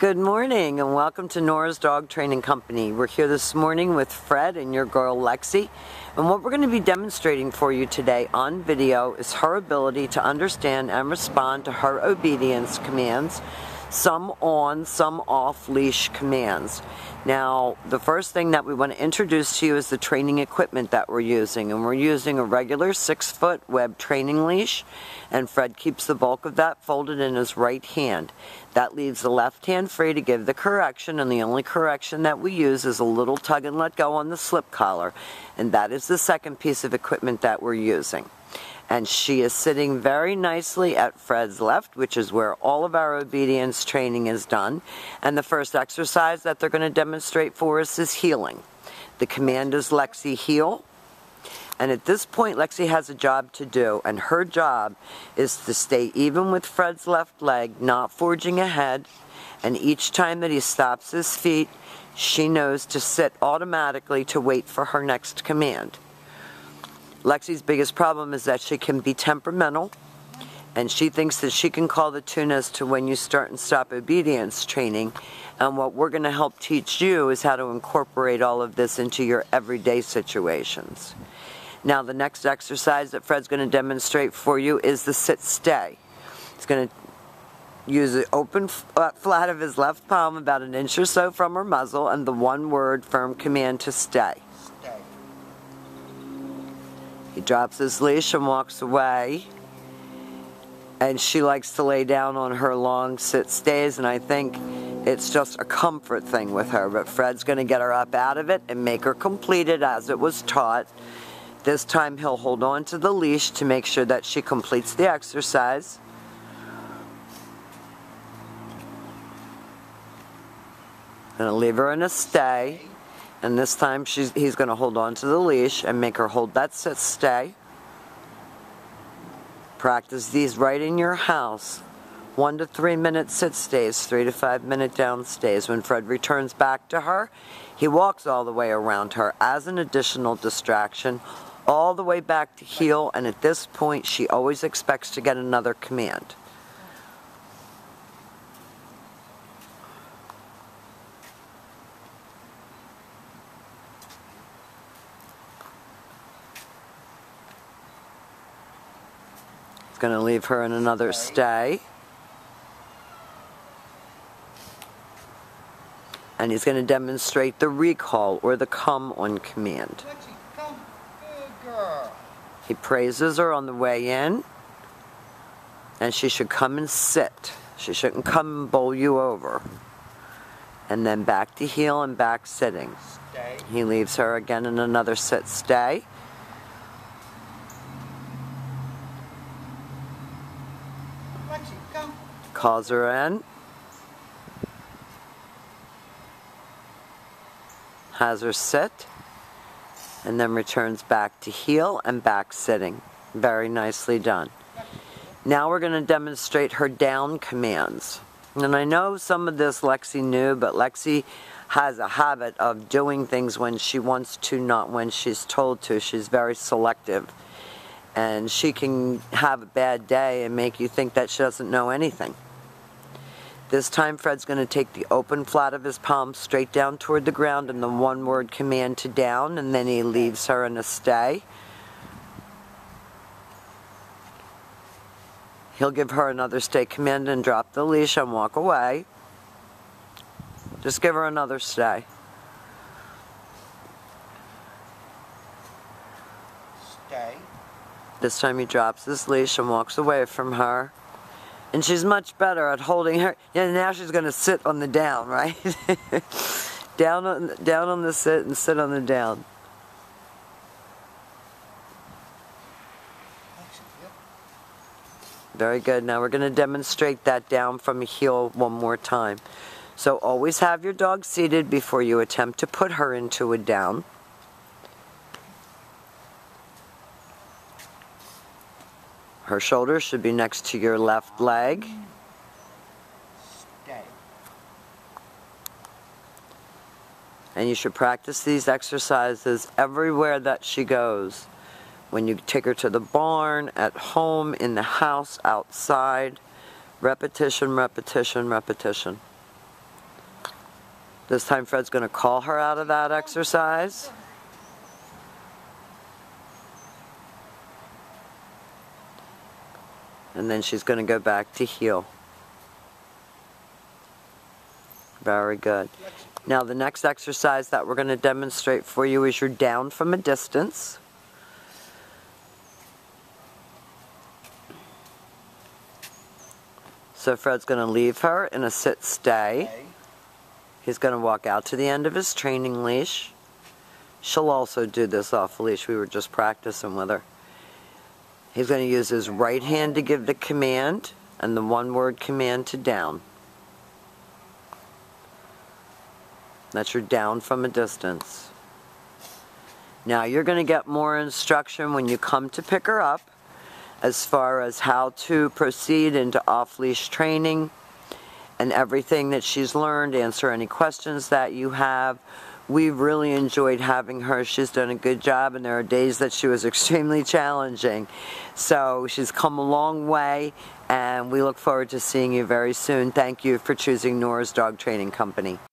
Good morning and welcome to Nora's Dog Training Company. We're here this morning with Fred and your girl Lexy. And what we're going to be demonstrating for you today on video is her ability to understand and respond to her obedience commands, some on, some off leash commands. Now, the first thing that we want to introduce to you is the training equipment that we're using. And we're using a regular six foot web training leash. And Fred keeps the bulk of that folded in his right hand. That leaves the left hand free to give the correction. And the only correction that we use is a little tug and let go on the slip collar. And that is the second piece of equipment that we're using and she is sitting very nicely at Fred's left, which is where all of our obedience training is done. And the first exercise that they're going to demonstrate for us is heeling. The command is Lexy heel. And at this point, Lexy has a job to do, and her job is to stay even with Fred's left leg, not forging ahead. And each time that he stops his feet, she knows to sit automatically to wait for her next command. Lexy's biggest problem is that she can be temperamental and she thinks that she can call the tune as to when you start and stop obedience training. And what we're going to help teach you is how to incorporate all of this into your everyday situations. Now, the next exercise that Fred's going to demonstrate for you is the sit stay. He's going to use the open uh, flat of his left palm about an inch or so from her muzzle and the one word firm command to stay. He drops his leash and walks away. And she likes to lay down on her long sit stays, and I think it's just a comfort thing with her. But Fred's going to get her up out of it and make her complete it as it was taught. This time he'll hold on to the leash to make sure that she completes the exercise. Gonna leave her in a stay. And this time she's, he's going to hold on to the leash and make her hold that sit stay. Practice these right in your house. One to three minute sit stays, three to five minute down stays. When Fred returns back to her, he walks all the way around her as an additional distraction, all the way back to heel. And at this point, she always expects to get another command. Going to leave her in another stay. And he's going to demonstrate the recall or the come on command. He praises her on the way in. And she should come and sit. She shouldn't come and bowl you over. And then back to heel and back sitting. He leaves her again in another sit stay. Calls her in. Has her sit. And then returns back to heel and back sitting. Very nicely done. Now we're going to demonstrate her down commands. And I know some of this Lexy knew, but Lexy has a habit of doing things when she wants to, not when she's told to. She's very selective and she can have a bad day and make you think that she doesn't know anything. This time Fred's going to take the open flat of his palm straight down toward the ground and the one word command to down and then he leaves her in a stay. He'll give her another stay command and drop the leash and walk away. Just give her another stay. Stay. This time he drops his leash and walks away from her. And she's much better at holding her. Yeah, now she's going to sit on the down, right? down on down on the sit and sit on the down. Very good. Now we're going to demonstrate that down from a heel one more time. So always have your dog seated before you attempt to put her into a down. Her shoulder should be next to your left leg. Stay. And you should practice these exercises everywhere that she goes. When you take her to the barn, at home, in the house, outside. Repetition, repetition, repetition. This time Fred's going to call her out of that exercise. And then she's going to go back to heel. Very good. Now the next exercise that we're going to demonstrate for you is you're down from a distance. So Fred's going to leave her in a sit stay. He's going to walk out to the end of his training leash. She'll also do this off leash. We were just practicing with her. He's going to use his right hand to give the command and the one word command to down. That's your down from a distance. Now you're going to get more instruction when you come to pick her up as far as how to proceed into off-leash training and everything that she's learned, answer any questions that you have. We've really enjoyed having her. She's done a good job, and there are days that she was extremely challenging. So she's come a long way, and we look forward to seeing you very soon. Thank you for choosing Nora's Dog Training Company.